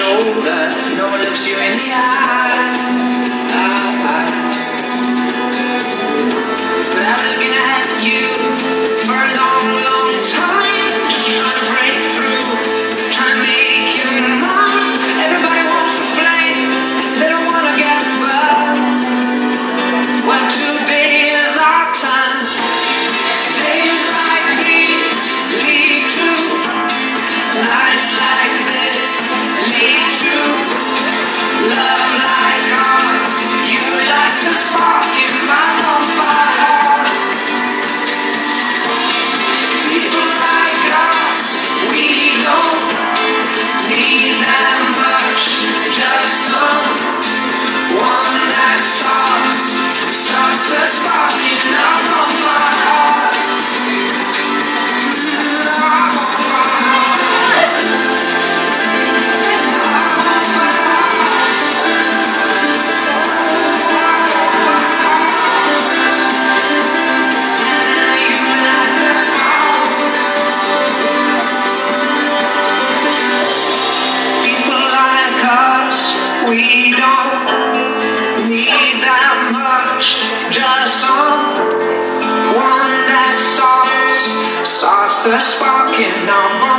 shoulder, no one looks you in the eye. such sparking on